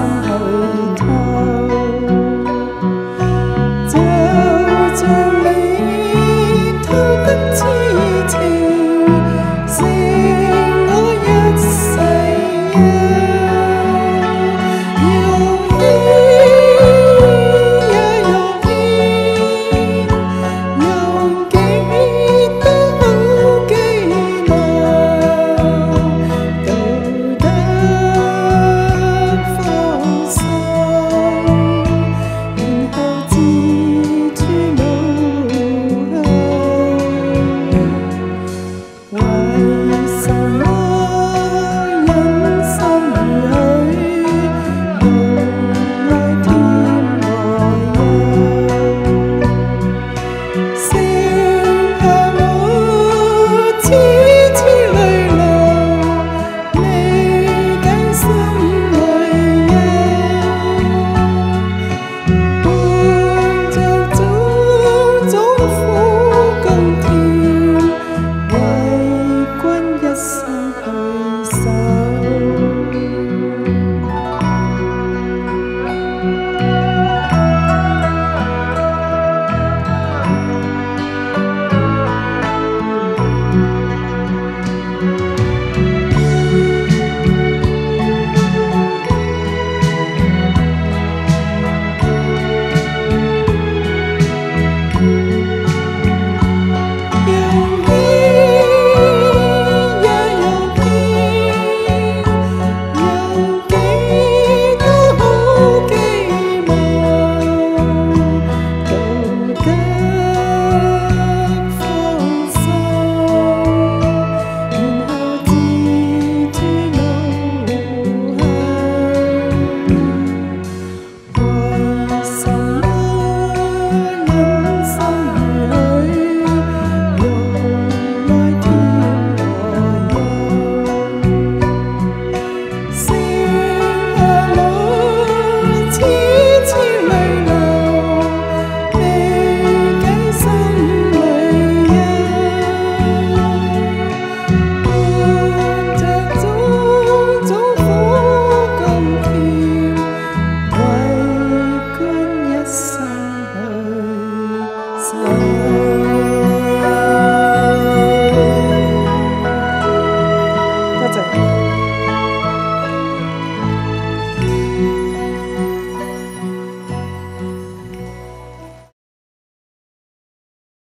心去就像你偷得痴情剩我一世。sun.